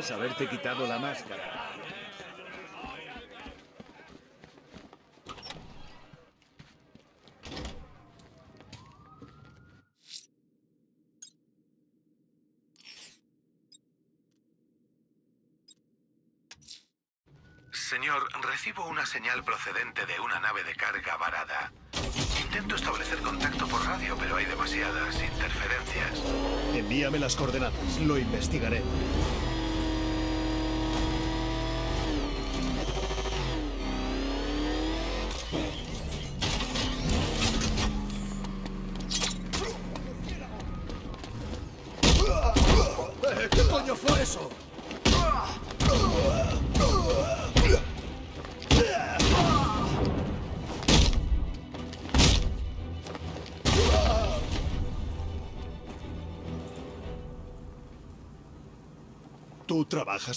Deberías haberte quitado la máscara. Señor, recibo una señal procedente de una nave de carga varada. Intento establecer contacto por radio, pero hay demasiadas interferencias. Envíame las coordenadas. Lo investigaré.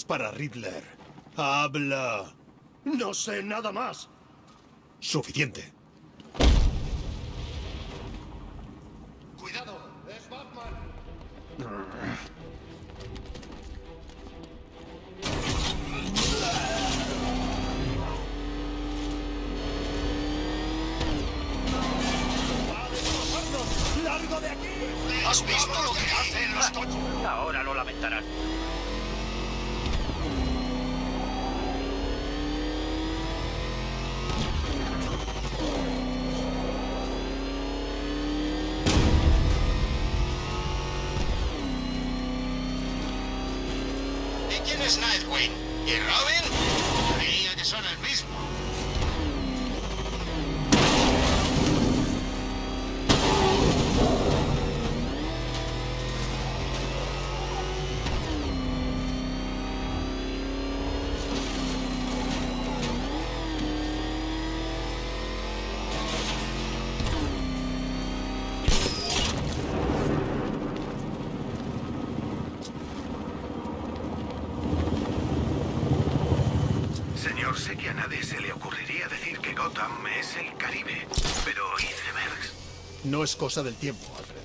Para Riddler. Habla. No sé nada más. Suficiente. Es Nightwing? ¿Y Robin? Creía que son el mismo. Es cosa del tiempo, Alfred.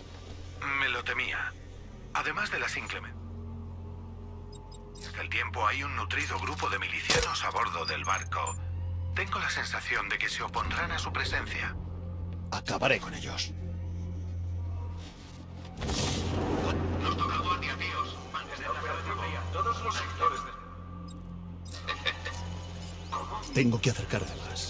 Me lo temía. Además de las inclemen. Desde el tiempo hay un nutrido grupo de milicianos a bordo del barco. Tengo la sensación de que se opondrán a su presencia. Acabaré con ellos. Nos toca guardia, tíos. Todos los sectores de... Tengo que acercarme más.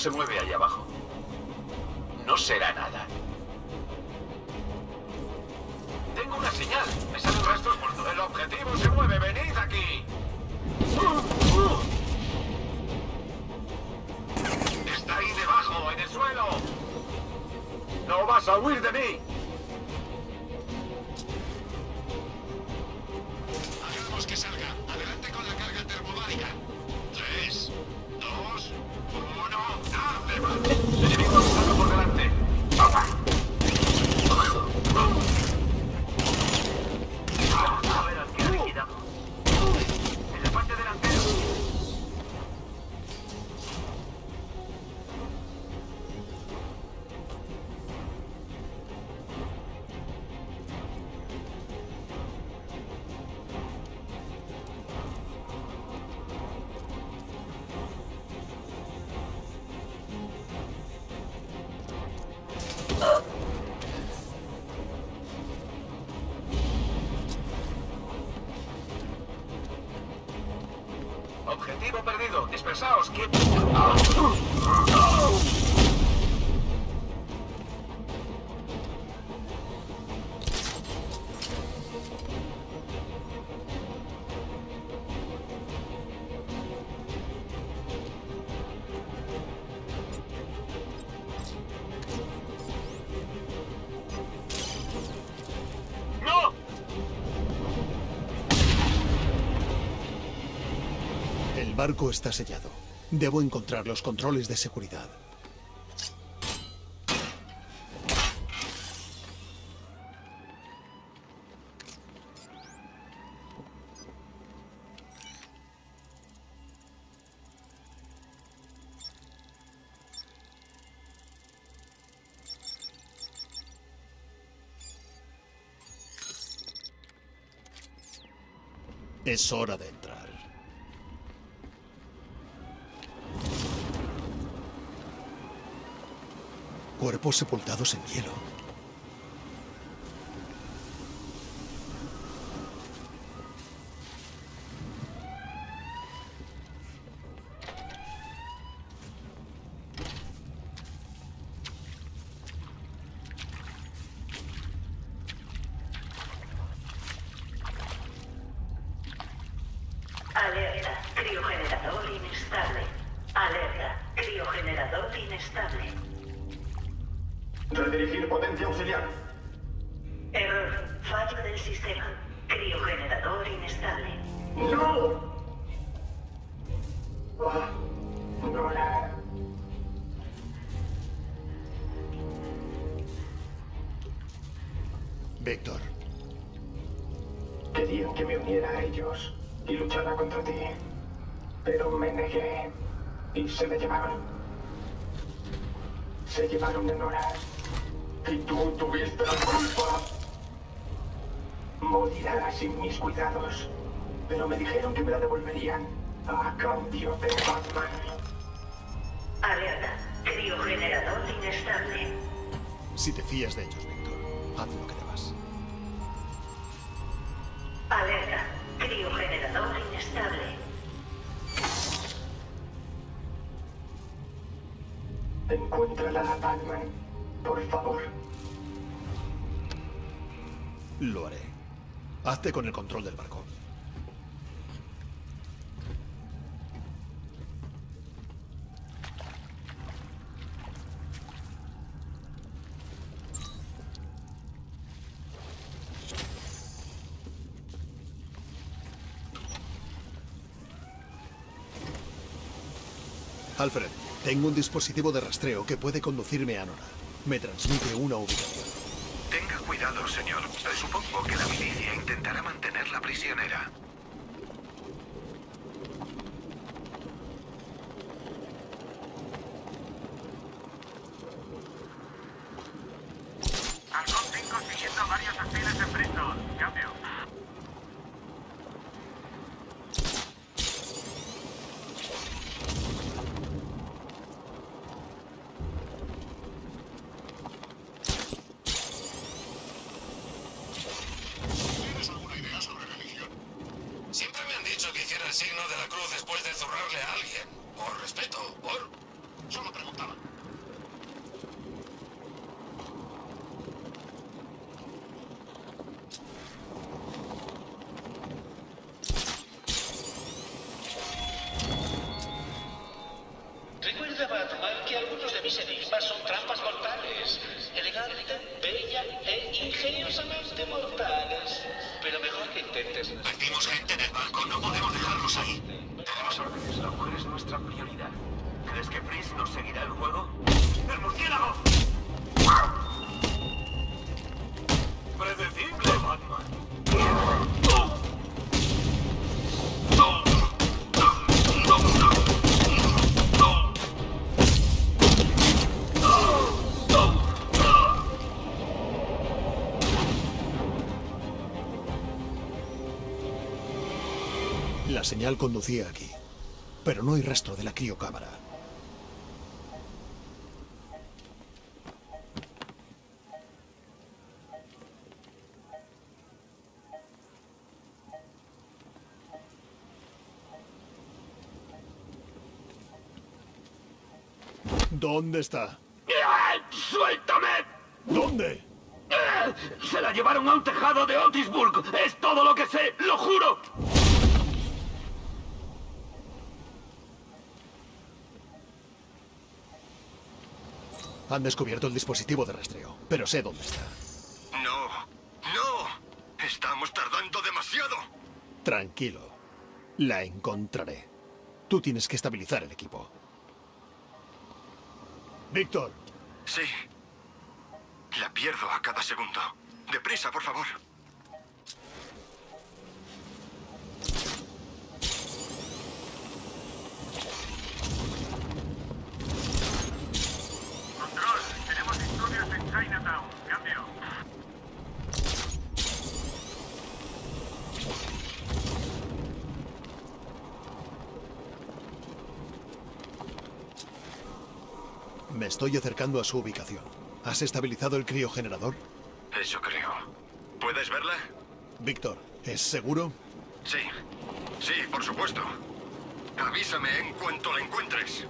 Se mueve ahí abajo. No será nada. house, kid. Barco está sellado. Debo encontrar los controles de seguridad. Es hora de Cuerpos sepultados en hielo. Alerta, criogenerador inestable. Alerta, criogenerador inestable. Redirigir potencia auxiliar. Error, fallo del sistema. Criogenerador inestable. ¡No! Ah, Nora. Víctor, Querían que me uniera a ellos y luchara contra ti. Pero me negué y se me llevaron. Se llevaron a Nora. Y tú tuviste la culpa. Morirá sin mis cuidados. Pero me dijeron que me la devolverían a cambio de Batman. Alerta, criogenerador inestable. si te fías de ellos, Víctor, haz lo que debas. Alerta, criogenerador inestable. Encuéntrala a Batman. Por favor. Lo haré. Hazte con el control del barco. Alfred, tengo un dispositivo de rastreo que puede conducirme a Nora. Me transmite una ubicación. Tenga cuidado, señor. Supongo que la milicia intentará mantenerla prisionera. Halcón 5 siguiendo varios hostiles en Bristol. Cambio. Señal conducía aquí, pero no hay rastro de la criocámara. ¿Dónde está? ¡Suéltame! ¿Dónde? ¡Eh! Se la llevaron a un tejado de Otisburg. Es todo lo que sé, lo juro. Han descubierto el dispositivo de rastreo, pero sé dónde está. No, no. Estamos tardando demasiado. Tranquilo. La encontraré. Tú tienes que estabilizar el equipo. Víctor, Sí. La pierdo a cada segundo. Deprisa, por favor. Estoy acercando a su ubicación. ¿Has estabilizado el criogenerador? Eso creo. ¿Puedes verla? Víctor, ¿es seguro? Sí. Sí, por supuesto. Avísame en cuanto la encuentres.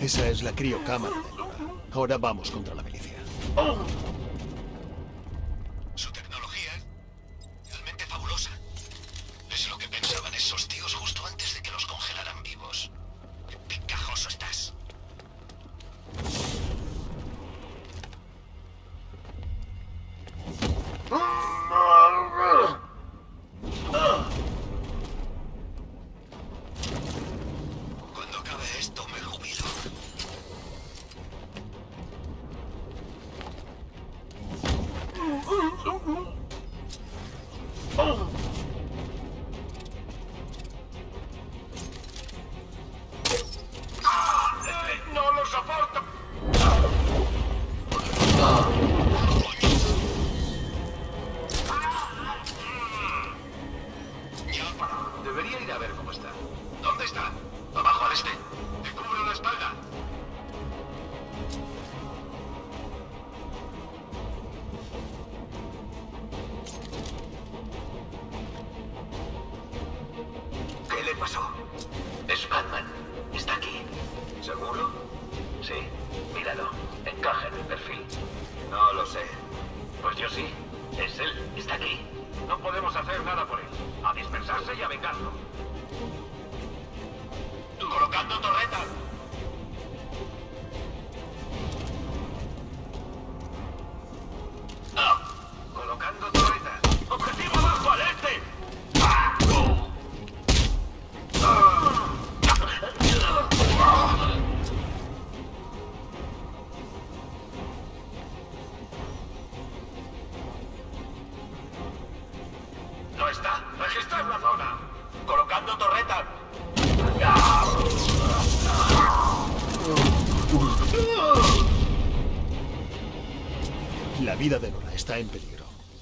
Esa es la criocámara de Nora. Ahora vamos contra la milicia.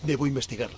Debo investigar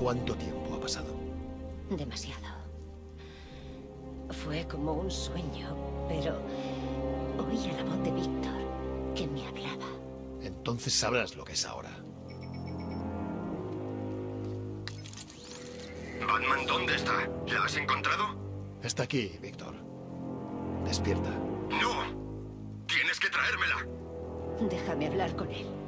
cuánto tiempo ha pasado? Demasiado. Fue como un sueño, pero oía la voz de Víctor que me hablaba. Entonces sabrás lo que es ahora. Batman, ¿dónde está? ¿La has encontrado? Está aquí, Víctor. Despierta. No. Tienes que traérmela. Déjame hablar con él.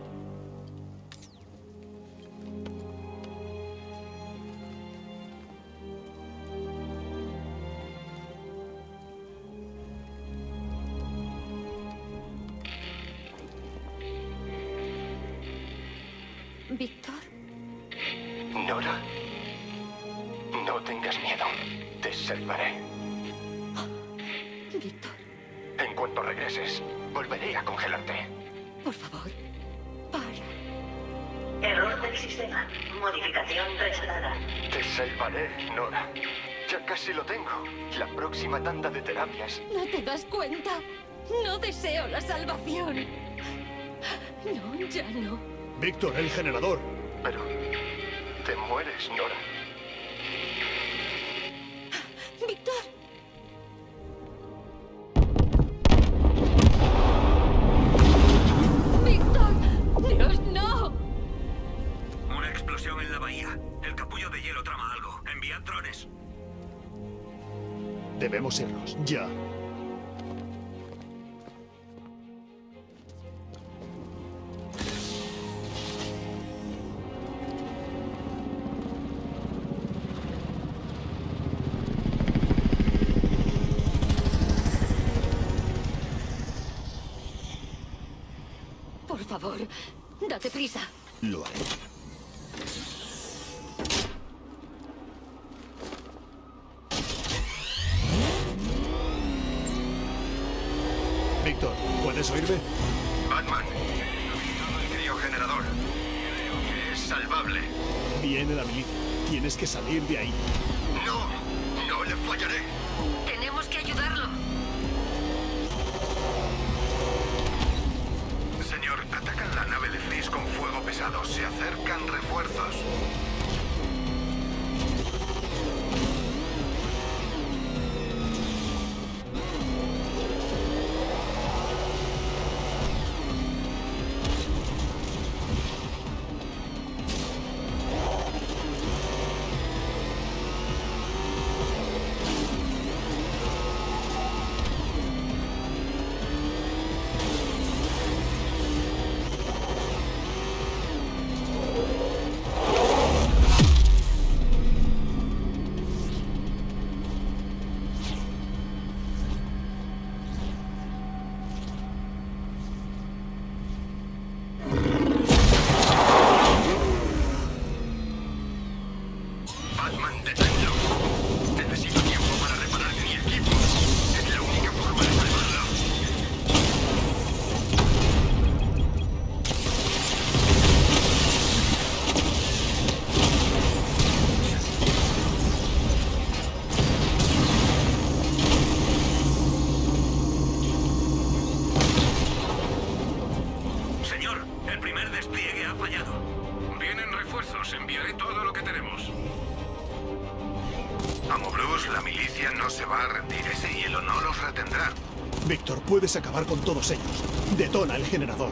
Este te salvaré, Nora. Ya casi lo tengo. La próxima tanda de terapias. ¿No te das cuenta? No deseo la salvación. No, ya no. Víctor, el generador. Pero te mueres, Nora. Víctor. Acabar con todos ellos. Detona el generador.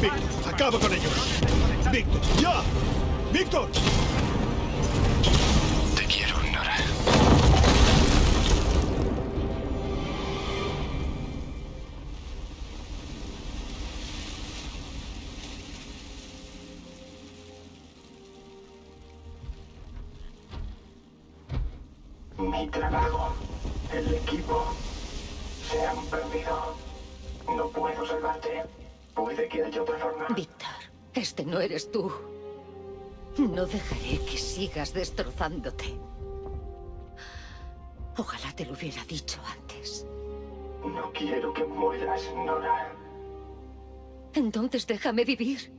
Víctor, acaba con ellos. Víctor, ya. Víctor. Te quiero. no eres tú. No dejaré que sigas destrozándote. Ojalá te lo hubiera dicho antes. No quiero que mueras, Nora. Entonces déjame vivir.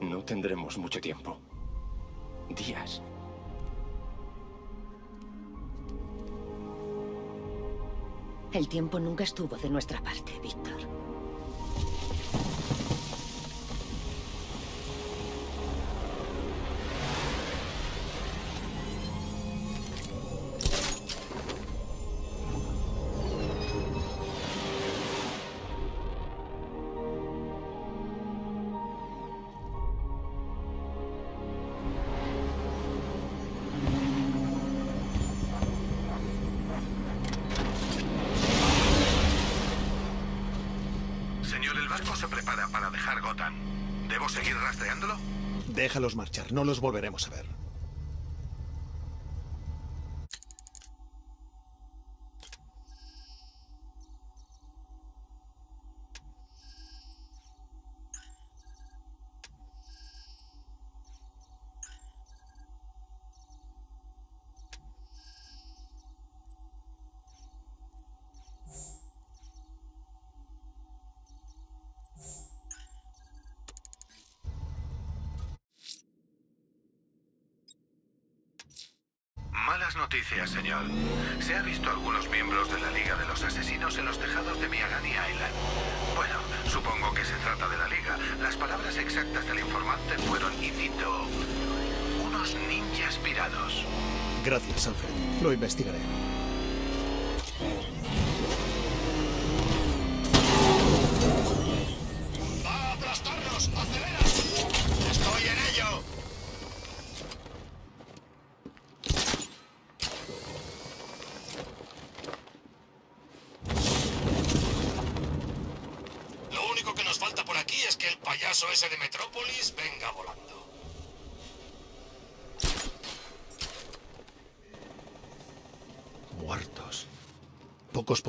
No tendremos mucho tiempo días. El tiempo nunca estuvo de nuestra parte, Víctor. ¿Debo seguir rastreándolo? Déjalos marchar, no los volveremos a ver.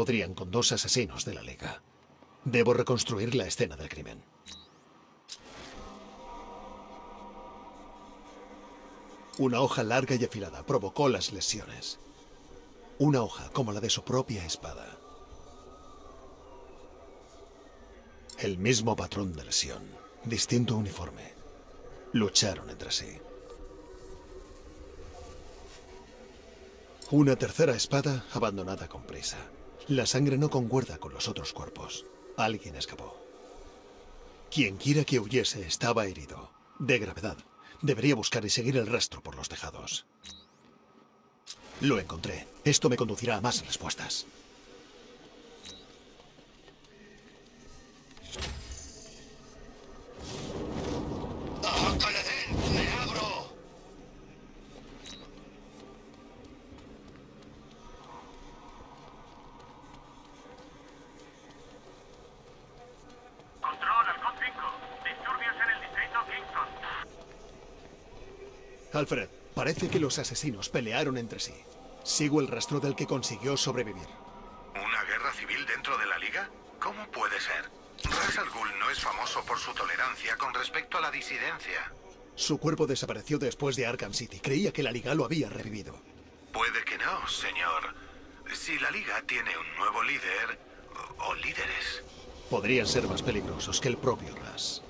Podrían con dos asesinos de la Liga. Debo reconstruir la escena del crimen. Una hoja larga y afilada provocó las lesiones. Una hoja como la de su propia espada. El mismo patrón de lesión, distinto uniforme. Lucharon entre sí. Una tercera espada abandonada con prisa. La sangre no concuerda con los otros cuerpos. Alguien escapó. Quien quiera que huyese estaba herido. De gravedad. Debería buscar y seguir el rastro por los tejados. Lo encontré. Esto me conducirá a más respuestas. Alfred, parece que los asesinos pelearon entre sí. Sigo el rastro del que consiguió sobrevivir. ¿Una guerra civil dentro de la Liga? ¿Cómo puede ser? Ras al Ghul no es famoso por su tolerancia con respecto a la disidencia. Su cuerpo desapareció después de Arkham City. Creía que la Liga lo había revivido. Puede que no, señor. Si la Liga tiene un nuevo líder o, o líderes. Podrían ser más peligrosos que el propio Ras.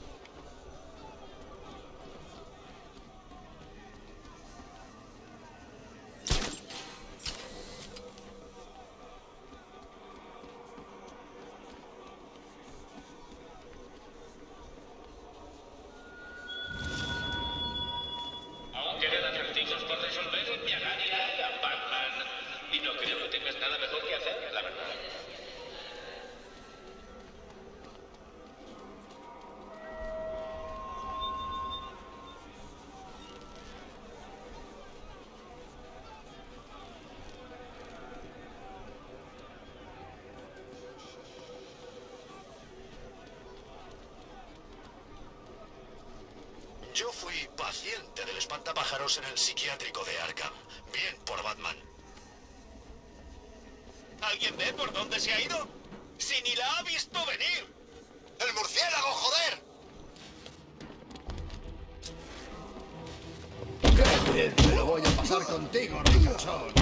Yo fui paciente del espantapájaros en el psiquiátrico de Arkham. Bien por Batman. ¿Alguien ve por dónde se ha ido? ¡Si ni la ha visto venir! ¡El murciélago, joder! ¡Qué bien me lo voy a pasar contigo, ricachón!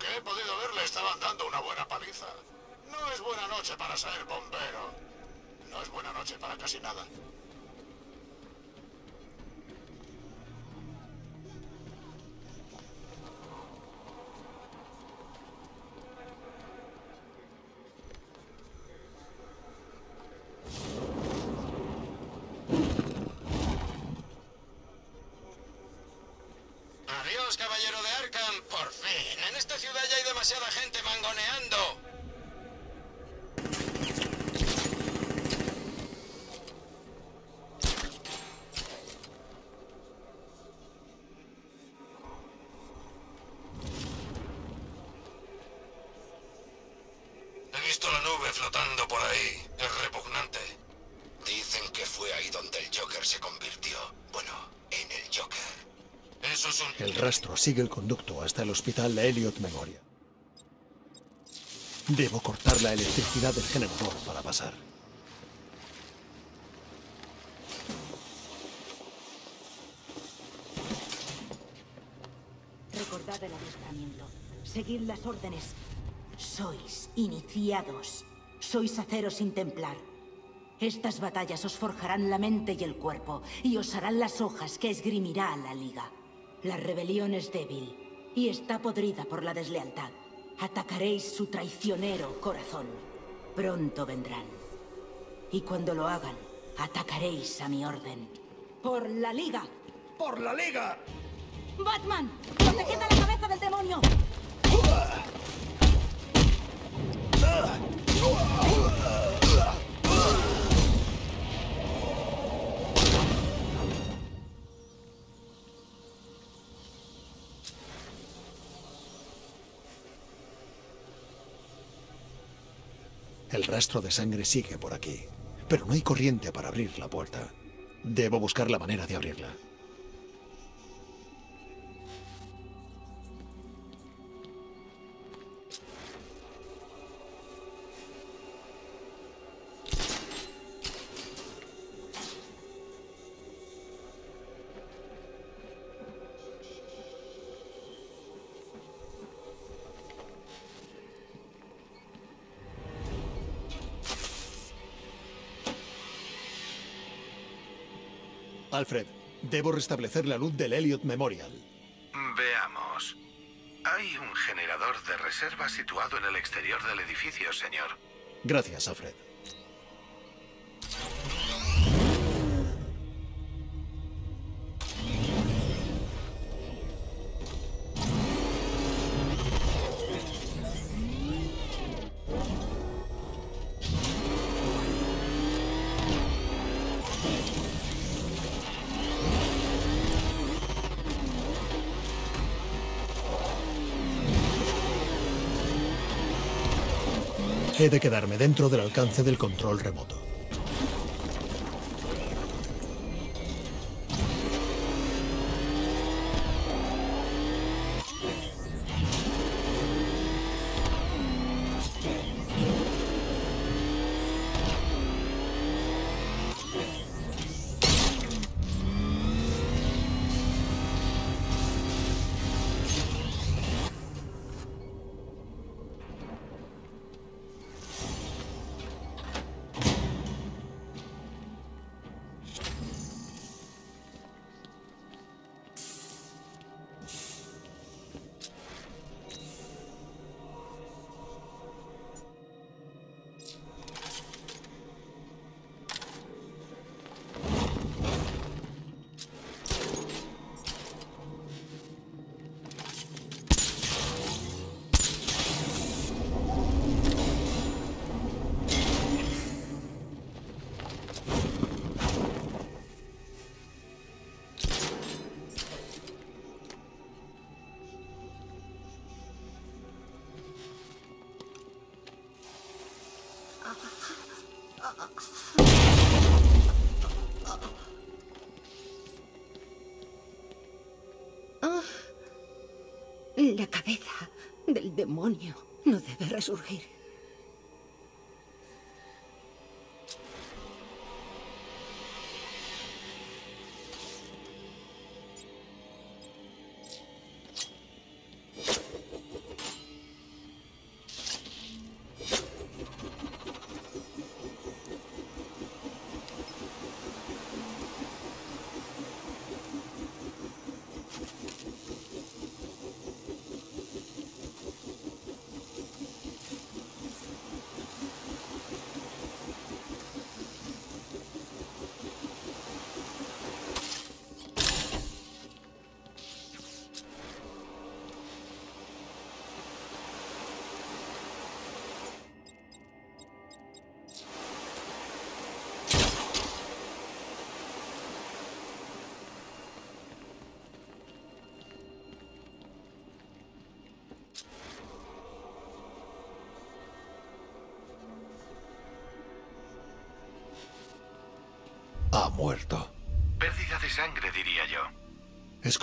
Que he podido ver, le estaban dando una buena paliza. No es buena noche para ser bombero. No es buena noche para casi nada. Sigue el conducto hasta el hospital Elliot Memorial. Debo cortar la electricidad del generador para pasar. Recordad el adiestramiento. Seguid las órdenes. Sois iniciados. Sois aceros sin templar. Estas batallas os forjarán la mente y el cuerpo, y os harán las hojas que esgrimirá la Liga. La rebelión es débil, y está podrida por la deslealtad. Atacaréis su traicionero corazón. Pronto vendrán. Y cuando lo hagan, atacaréis a mi orden. ¡Por la Liga! ¡Por la liga! ¡Batman! ¿Dónde queda la cabeza del demonio? El rastro de sangre sigue por aquí, pero no hay corriente para abrir la puerta. Debo buscar la manera de abrirla. Debo restablecer la luz del Elliot Memorial. Veamos. Hay un generador de reserva situado en el exterior del edificio, señor. Gracias, Alfred. He de quedarme dentro del alcance del control remoto. La cabeza del demonio no debe resurgir.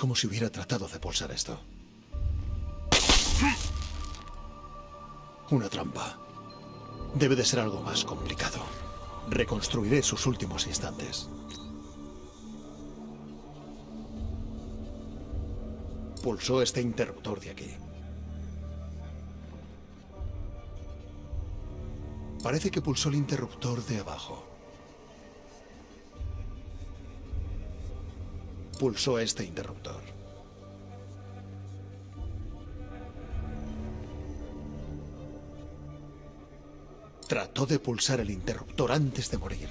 Como si hubiera tratado de pulsar esto. Una trampa. Debe de ser algo más complicado. Reconstruiré sus últimos instantes. Pulsó este interruptor de aquí. Parece que pulsó el interruptor de abajo. Pulsó este interruptor. Trató de pulsar el interruptor antes de morir,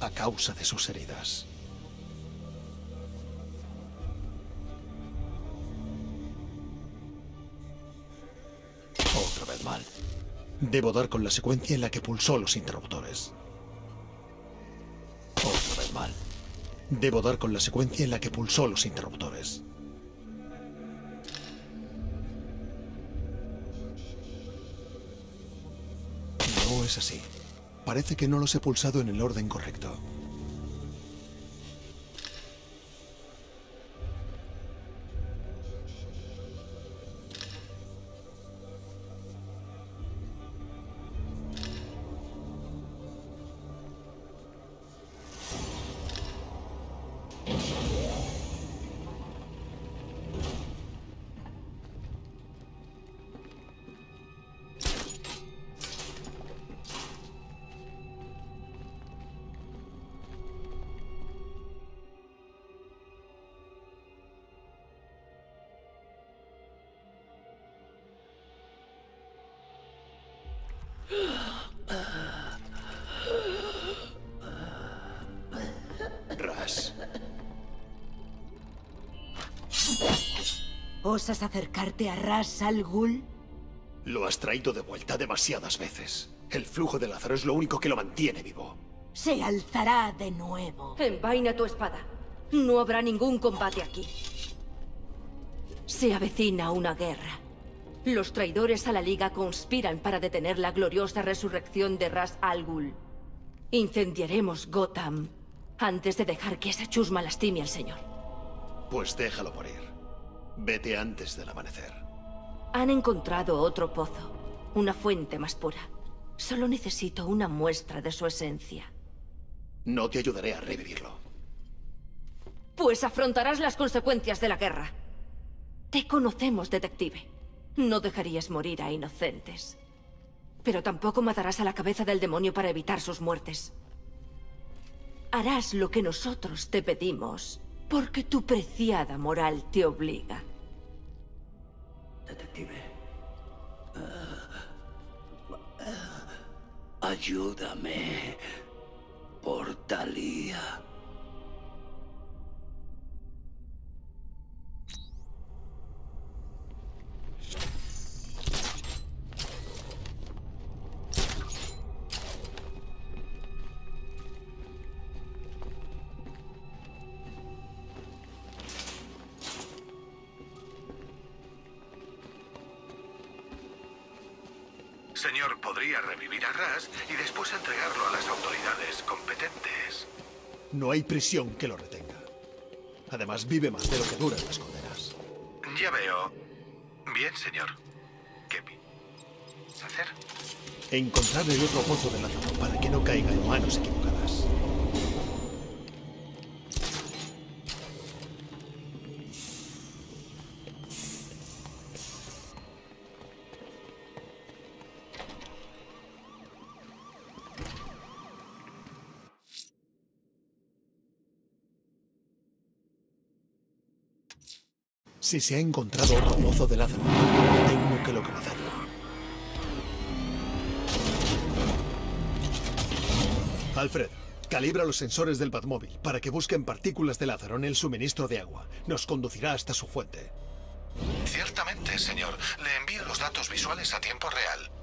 a causa de sus heridas. Otra vez mal. Debo dar con la secuencia en la que pulsó los interruptores. Debo dar con la secuencia en la que pulsó los interruptores. No es así. Parece que no los he pulsado en el orden correcto. ¿Osas acercarte a Ras al Ghul? Lo has traído de vuelta demasiadas veces. El flujo de Lázaro es lo único que lo mantiene vivo. Se alzará de nuevo. Envaina tu espada. No habrá ningún combate aquí. Se avecina una guerra. Los traidores a la Liga conspiran para detener la gloriosa resurrección de Ras Al Ghul. Incendiaremos Gotham antes de dejar que esa chusma lastime al señor. Pues déjalo morir. Vete antes del amanecer. Han encontrado otro pozo, una fuente más pura. Solo necesito una muestra de su esencia. No te ayudaré a revivirlo. Pues afrontarás las consecuencias de la guerra. Te conocemos, detective. No dejarías morir a inocentes. Pero tampoco matarás a la cabeza del demonio para evitar sus muertes. Harás lo que nosotros te pedimos, porque tu preciada moral te obliga. Detective. ayúdame. Por Talía. No hay prisión que lo retenga. Además, vive más de lo que duran las condenas. Ya veo. Bien, señor. ¿Qué hacer? Encontrar el otro pozo de Lázaro para que no caiga en manos equivocadas. Si se ha encontrado otro pozo de Lázaro, tengo que localizarlo. Alfred, calibra los sensores del Batmóvil para que busquen partículas de Lázaro en el suministro de agua. Nos conducirá hasta su fuente. Ciertamente, señor. Le envío los datos visuales a tiempo real.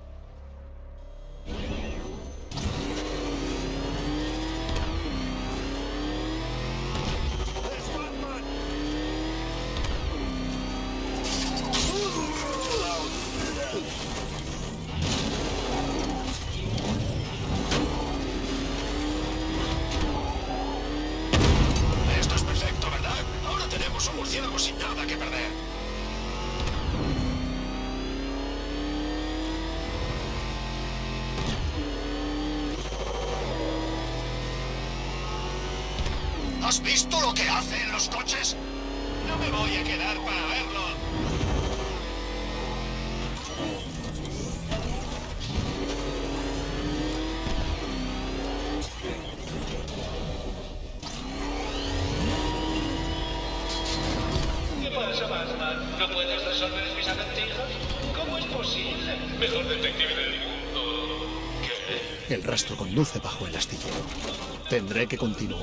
Que continuar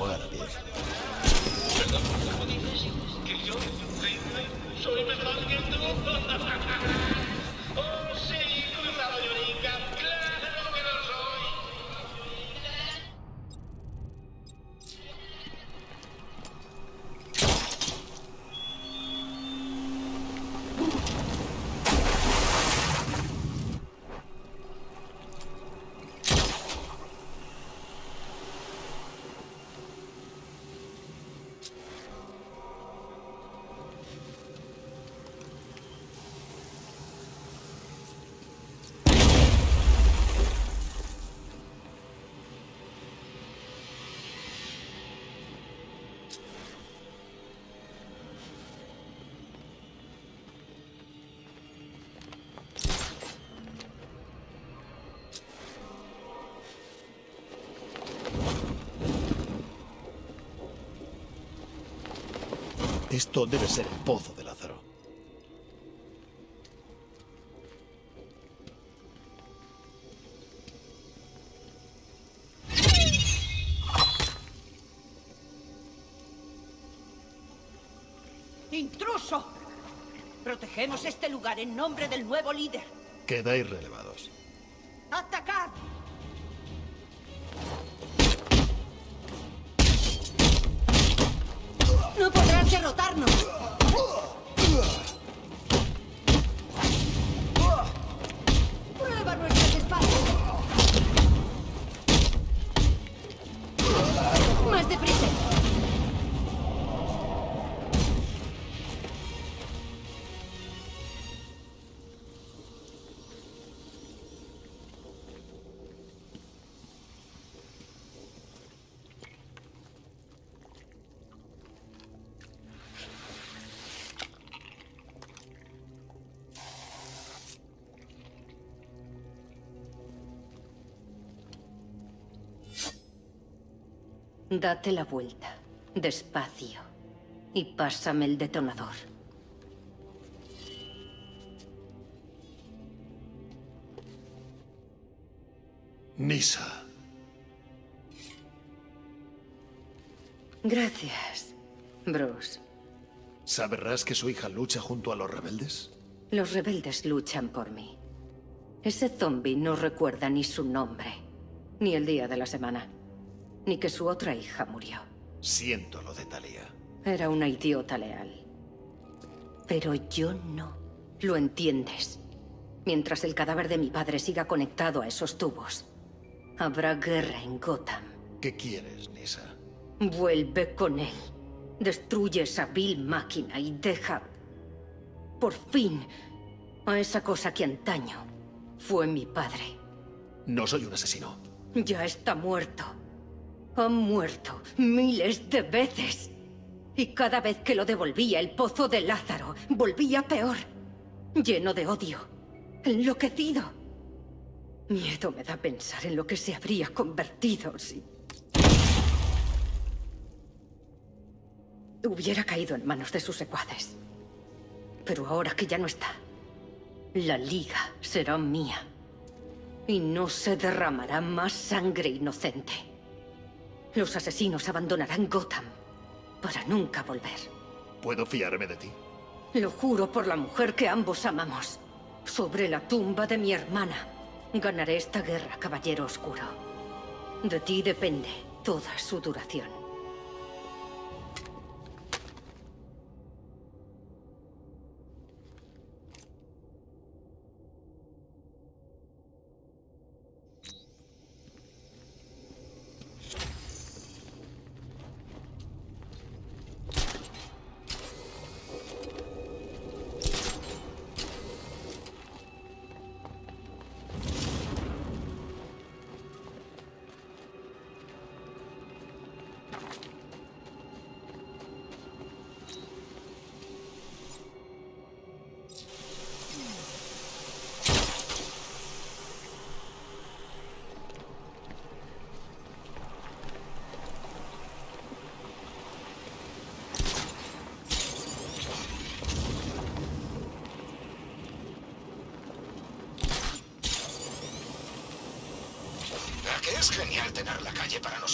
Esto debe ser el pozo de Lázaro. ¡Intruso! Protegemos este lugar en nombre del nuevo líder. Quedáis relevados. Date la vuelta, despacio, y pásame el detonador. Nisa. Gracias, Bruce. ¿Sabrás que su hija lucha junto a los rebeldes? Los rebeldes luchan por mí. Ese zombie no recuerda ni su nombre, ni el día de la semana, ni que su otra hija murió. Siento lo de Talia. Era una idiota leal. Pero yo no. ¿Lo entiendes? Mientras el cadáver de mi padre siga conectado a esos tubos, habrá guerra en Gotham. ¿Qué quieres, Nisa? Vuelve con él. Destruye esa vil máquina y deja... Por fin, a esa cosa que antaño fue mi padre. No soy un asesino. Ya está muerto. Ha muerto miles de veces. Y cada vez que lo devolvía el pozo de Lázaro, volvía peor. Lleno de odio. Enloquecido. Miedo me da pensar en lo que se habría convertido si... Hubiera caído en manos de sus secuaces. Pero ahora que ya no está, la liga será mía. Y no se derramará más sangre inocente. Los asesinos abandonarán Gotham para nunca volver. ¿Puedo fiarme de ti? Lo juro por la mujer que ambos amamos. Sobre la tumba de mi hermana. Ganaré esta guerra, caballero oscuro. De ti depende toda su duración.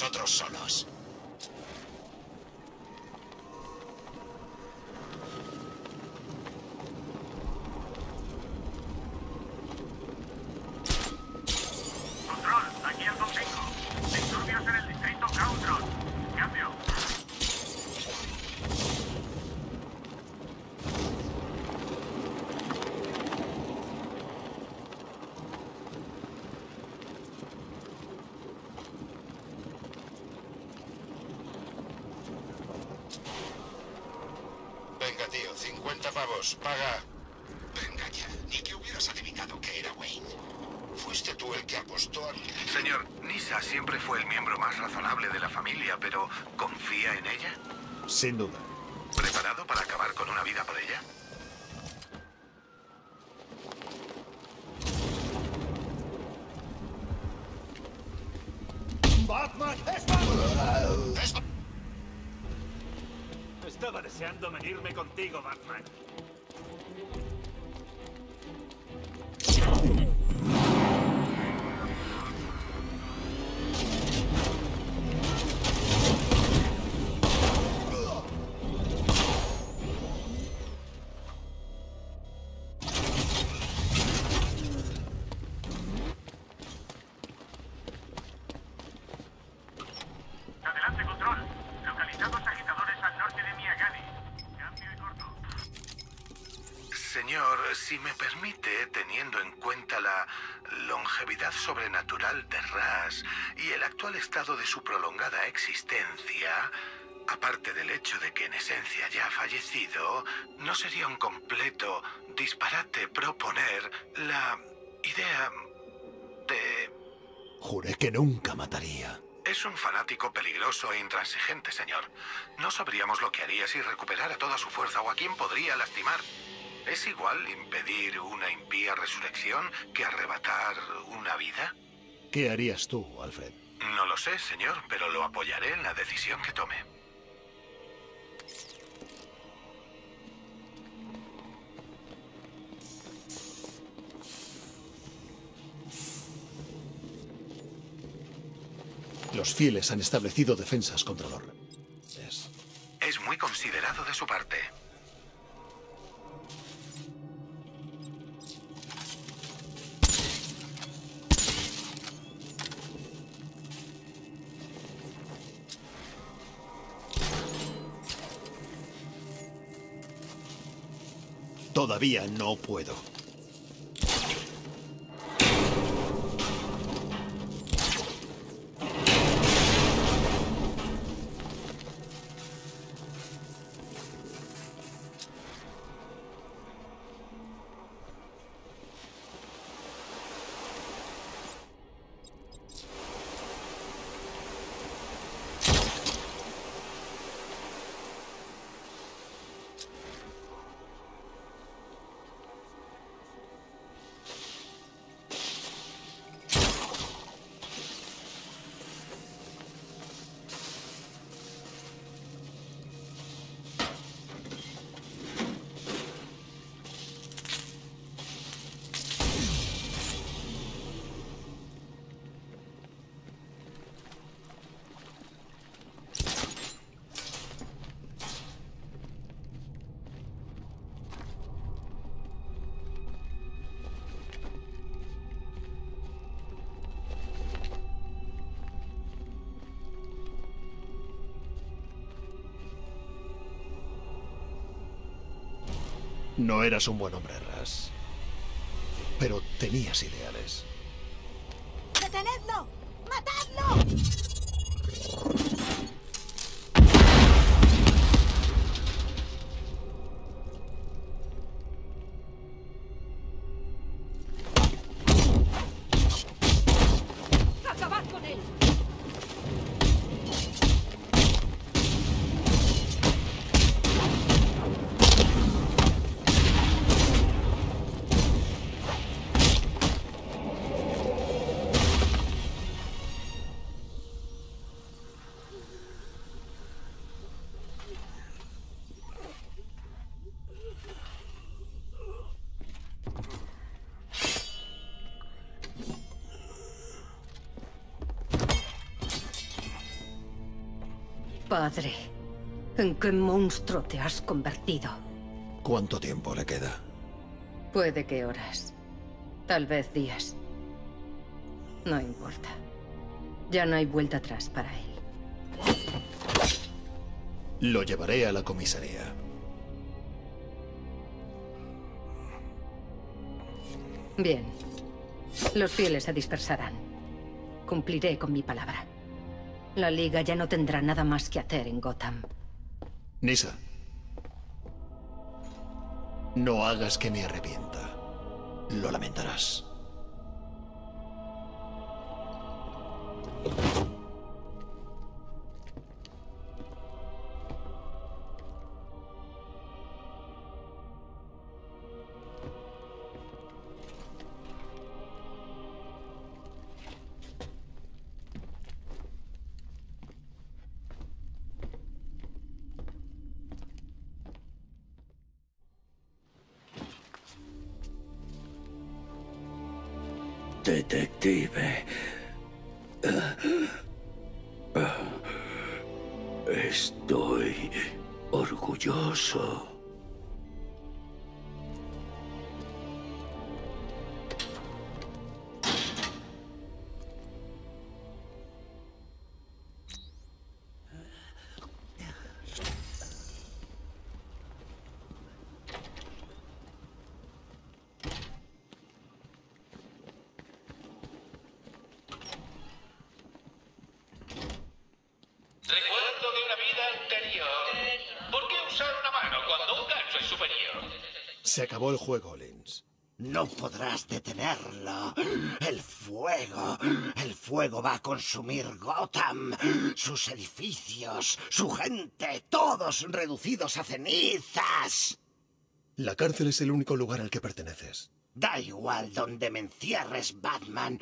Nosotros solos? Control, aquí el contigo. Disturbios en el distrito Countron. Cambio. Venga, tío, 50 pavos. Paga. Venga ya. Ni que hubieras adivinado que era Wayne. Fuiste tú el que apostó a... Señor, Nisa siempre fue el miembro más razonable de la familia, pero ¿confía en ella? Sin duda. ¿Preparado para acabar con una vida por ella? Juré que nunca mataría. Es un fanático peligroso e intransigente, señor. No sabríamos lo que haría si recuperara toda su fuerza o a quién podría lastimar. ¿Es igual impedir una impía resurrección que arrebatar una vida? ¿Qué harías tú, Alfred? No lo sé, señor, pero lo apoyaré en la decisión que tome. Los fieles han establecido defensas contra los rebeldes. Es muy considerado de su parte. Todavía no puedo. No eras un buen hombre, Ras. Pero tenías ideales. Padre, ¿en qué monstruo te has convertido? ¿Cuánto tiempo le queda? Puede que horas. Tal vez días. No importa. Ya no hay vuelta atrás para él. Lo llevaré a la comisaría. Bien. Los fieles se dispersarán. Cumpliré con mi palabra. La Liga ya no tendrá nada más que hacer en Gotham. Nisa. No hagas que me arrepienta. Lo lamentarás. Acabó el juego, Lins. No podrás detenerlo. El fuego. El fuego va a consumir Gotham. Sus edificios, su gente, todos reducidos a cenizas. La cárcel es el único lugar al que perteneces. Da igual donde me encierres, Batman.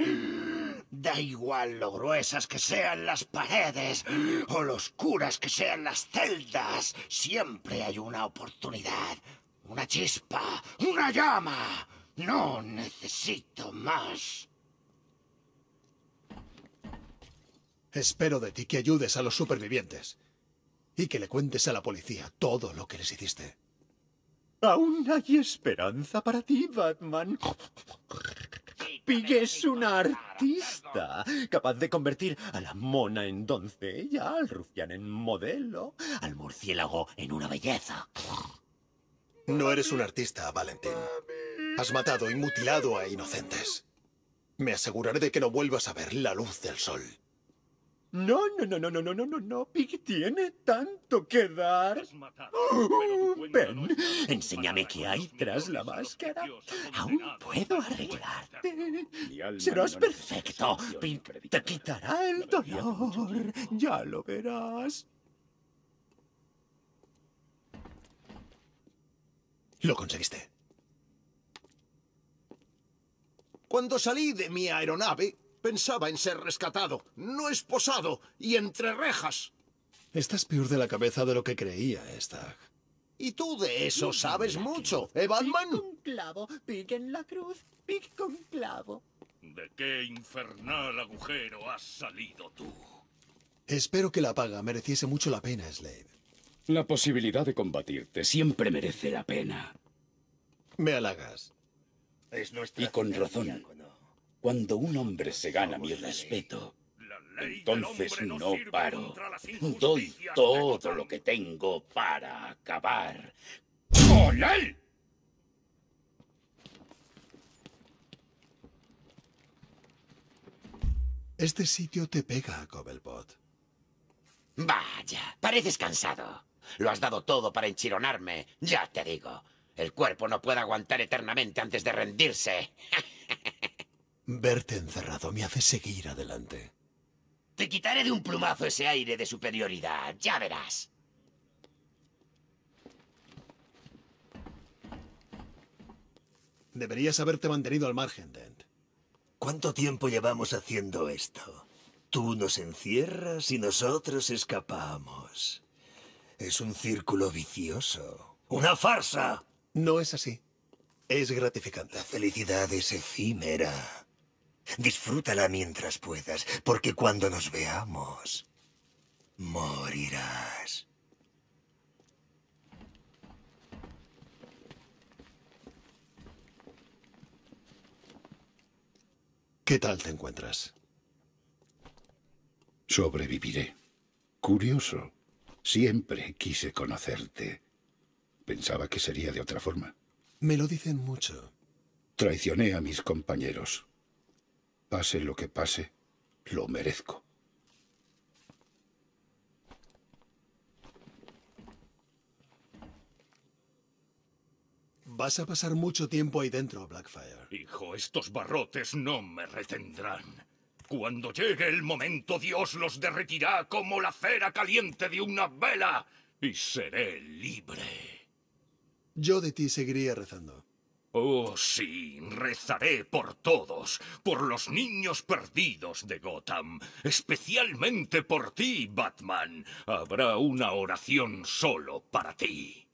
Da igual lo gruesas que sean las paredes o lo oscuras que sean las celdas. Siempre hay una oportunidad. Una chispa. Una llama. No necesito más. Espero de ti que ayudes a los supervivientes. Y que le cuentes a la policía todo lo que les hiciste. Aún hay esperanza para ti, Batman. Pig es una artista, capaz de convertir a la mona en doncella, al rufián en modelo, al murciélago en una belleza. No eres un artista, Valentín. Has matado y mutilado a inocentes. Me aseguraré de que no vuelvas a ver la luz del sol. No, no, no, no, no, no, no, no, no. Pig tiene tanto que dar. Oh, ven, enséñame qué hay tras la máscara. Aún puedo arreglarte. Serás perfecto. Pig te quitará el dolor. Ya lo verás. Lo conseguiste. Cuando salí de mi aeronave, pensaba en ser rescatado, no esposado y entre rejas. Estás peor de la cabeza de lo que creía, Stag. Y tú de eso sabes mucho, ¿eh, Batman? Pig con clavo, pig en la cruz, pig con clavo. ¿De qué infernal agujero has salido tú? Espero que la paga mereciese mucho la pena, Slade. La posibilidad de combatirte siempre merece la pena. Me halagas. Es nuestra y con razón. Cuando un hombre se gana mi respeto, entonces no paro. Doy todo lo que tengo para acabar con él. Este sitio te pega, Cobblepot. Vaya, pareces cansado. Lo has dado todo para enchironarme, ya te digo. El cuerpo no puede aguantar eternamente antes de rendirse. Verte encerrado me hace seguir adelante. Te quitaré de un plumazo ese aire de superioridad, ya verás. Deberías haberte mantenido al margen, Dent. ¿Cuánto tiempo llevamos haciendo esto? Tú nos encierras y nosotros escapamos. Es un círculo vicioso. ¡Una farsa! No es así. Es gratificante. La felicidad es efímera. Disfrútala mientras puedas, porque cuando nos veamos, morirás. ¿Qué tal te encuentras? Sobreviviré. Curioso. Siempre quise conocerte. Pensaba que sería de otra forma. Me lo dicen mucho. Traicioné a mis compañeros. Pase lo que pase, lo merezco. Vas a pasar mucho tiempo ahí dentro, Blackfire. Hijo, estos barrotes no me retendrán. Cuando llegue el momento, Dios los derretirá como la cera caliente de una vela y seré libre. Yo de ti seguiría rezando. Oh, sí, rezaré por todos, por los niños perdidos de Gotham, especialmente por ti, Batman. Habrá una oración solo para ti.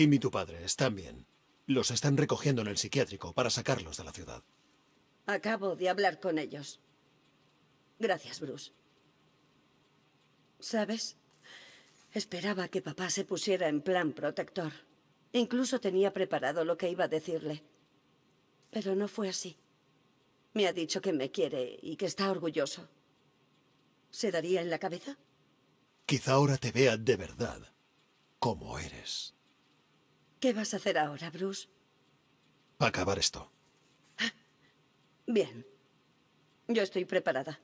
Tim y tu padre están bien. Los están recogiendo en el psiquiátrico para sacarlos de la ciudad. Acabo de hablar con ellos. Gracias, Bruce. ¿Sabes? Esperaba que papá se pusiera en plan protector. Incluso tenía preparado lo que iba a decirle. Pero no fue así. Me ha dicho que me quiere y que está orgulloso. ¿Se daría en la cabeza? Quizá ahora te vea de verdad como eres. ¿Qué vas a hacer ahora, Bruce? Acabar esto. Bien. Yo estoy preparada.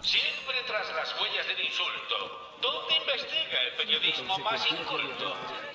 Siempre tras las huellas del insulto. ¿Dónde investiga el periodismo más inculto?